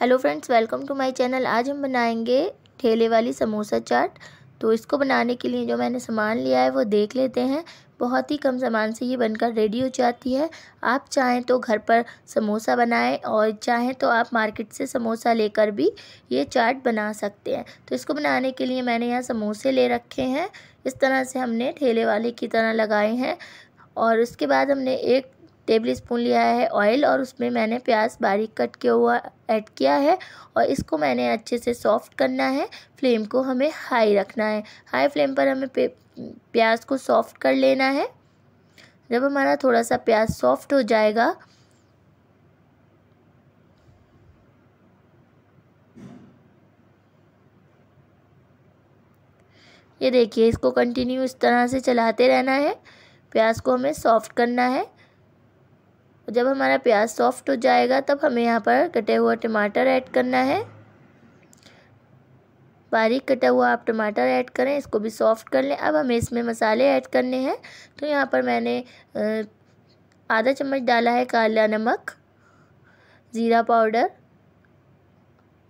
Hello friends, welcome to my channel. आज हम बनाएँगे ठेले वाली समोसा चाट। तो इसको बनाने के लिए जो मैंने सामान लिया है, वो देख लेते हैं। बहुत ही कम सामान से ये बनकर रेडी हो जाती है। आप चाहें तो घर पर समोसा बनाएँ और चाहें तो आप मार्केट से समोसा लेकर भी ये चाट बना सकते हैं। तो इसको बनाने के लिए मैंने यहाँ समोसे ले रखे हैं। इस तरह से हमने ठेले वाले की तरह लगाए हैं। और उसके बाद हमने एक टेबल स्पून लिया है ऑयल और उसमें मैंने प्याज बारीक कट किया हुआ, ऐड किया है और इसको मैंने अच्छे से सॉफ्ट करना है। फ्लेम को हमें हाई रखना है। हाई फ्लेम पर हमें प्याज को सॉफ्ट कर लेना है। जब हमारा थोड़ा सा प्याज सॉफ्ट हो जाएगा, ये देखिए, इसको कंटिन्यू इस तरह से चलाते रहना है। प्याज को हमें सॉफ्ट करना है। जब हमारा प्याज सॉफ्ट हो जाएगा, तब हमें यहाँ पर कटे हुआ टमाटर ऐड करना है। बारीक कटा हुआ आप टमाटर ऐड करें, इसको भी सॉफ्ट कर लें। अब हमें इसमें मसाले ऐड करने हैं। तो यहाँ पर मैंने आधा चम्मच डाला है काला नमक, ज़ीरा पाउडर,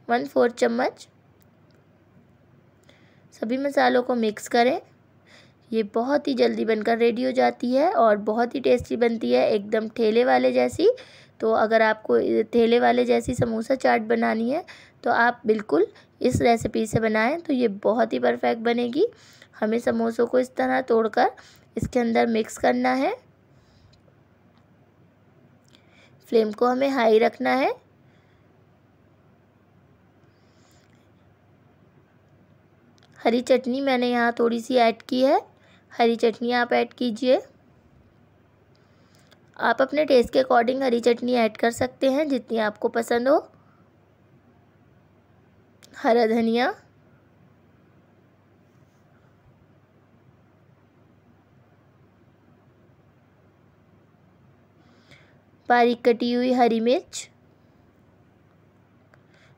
वन फोर्थ चम्मच। सभी मसालों को मिक्स करें। ये बहुत ही जल्दी बनकर रेडी हो जाती है और बहुत ही टेस्टी बनती है, एकदम ठेले वाले जैसी। तो अगर आपको ठेले वाले जैसी समोसा चाट बनानी है तो आप बिल्कुल इस रेसिपी से बनाएँ तो ये बहुत ही परफेक्ट बनेगी। हमें समोसों को इस तरह तोड़कर इसके अंदर मिक्स करना है। फ्लेम को हमें हाई रखना है। हरी चटनी मैंने यहाँ थोड़ी सी ऐड की है। हरी चटनी आप ऐड कीजिए। आप अपने टेस्ट के अकॉर्डिंग हरी चटनी ऐड कर सकते हैं, जितनी आपको पसंद हो। हरा धनिया। बारीक कटी हुई हरी मिर्च।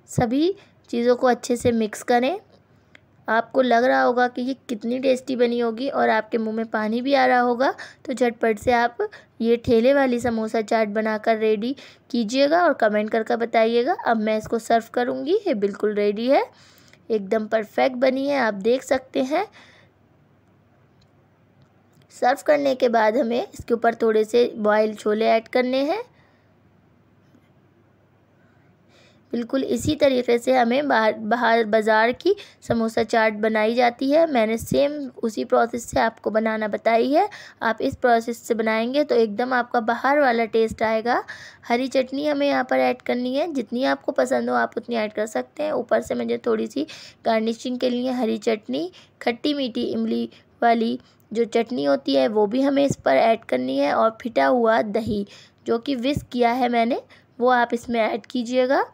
सभी चीज़ों को अच्छे से मिक्स करें। आपको लग रहा होगा कि ये कितनी टेस्टी बनी होगी और आपके मुँह में पानी भी आ रहा होगा तो झटपट से आप ये ठेले वाली समोसा चाट बनाकर रेडी कीजिएगा और कमेंट करके बताइएगा। अब मैं इसको सर्व करूँगी, ये बिल्कुल रेडी है, एकदम परफेक्ट बनी है, आप देख सकते हैं। सर्व करने के बाद हमें इसके ऊपर थोड़े से बॉयल छोले ऐड करने हैं। बिल्कुल इसी तरीके से हमें बाहर बाहर बाज़ार की समोसा चाट बनाई जाती है। मैंने सेम उसी प्रोसेस से आपको बनाना बताई है। आप इस प्रोसेस से बनाएँगे तो एकदम आपका बाहर वाला टेस्ट आएगा। हरी चटनी हमें यहाँ पर ऐड करनी है। जितनी आपको पसंद हो आप उतनी ऐड कर सकते हैं। ऊपर से मुझे थोड़ी सी गार्निशिंग के लिए हरी चटनी, खट्टी मीठी इमली वाली जो चटनी होती है वो भी हमें इस पर ऐड करनी है और फिटा हुआ दही जो कि विस्क किया है मैंने वो आप इसमें ऐड कीजिएगा।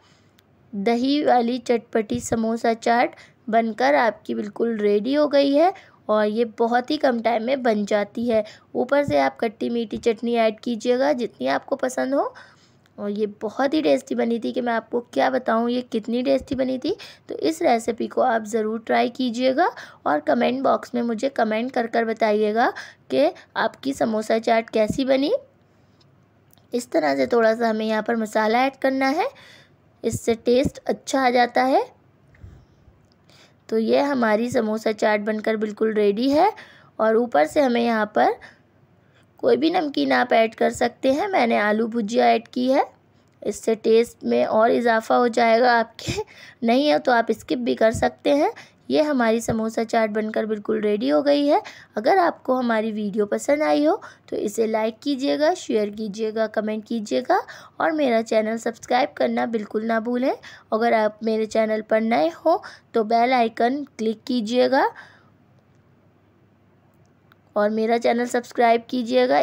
दही वाली चटपटी समोसा चाट बनकर आपकी बिल्कुल रेडी हो गई है और ये बहुत ही कम टाइम में बन जाती है। ऊपर से आप खट्टी मीठी चटनी ऐड कीजिएगा जितनी आपको पसंद हो। और ये बहुत ही टेस्टी बनी थी कि मैं आपको क्या बताऊँ, ये कितनी टेस्टी बनी थी। तो इस रेसिपी को आप ज़रूर ट्राई कीजिएगा और कमेंट बॉक्स में मुझे कमेंट कर कर बताइएगा कि आपकी समोसा चाट कैसी बनी। इस तरह से थोड़ा सा हमें यहाँ पर मसाला ऐड करना है। इससे टेस्ट अच्छा आ जाता है। तो ये हमारी समोसा चाट बनकर बिल्कुल रेडी है और ऊपर से हमें यहाँ पर कोई भी नमकीन आप ऐड कर सकते हैं। मैंने आलू भुजिया ऐड की है। इससे टेस्ट में और इजाफ़ा हो जाएगा आपके। नहीं है तो आप स्किप भी कर सकते हैं। ये हमारी समोसा चाट बनकर बिल्कुल रेडी हो गई है। अगर आपको हमारी वीडियो पसंद आई हो तो इसे लाइक कीजिएगा शेयर कीजिएगा कमेंट कीजिएगा और मेरा चैनल सब्सक्राइब करना बिल्कुल ना भूलें। अगर आप मेरे चैनल पर नए हो तो बेल आइकन क्लिक कीजिएगा और मेरा चैनल सब्सक्राइब कीजिएगा।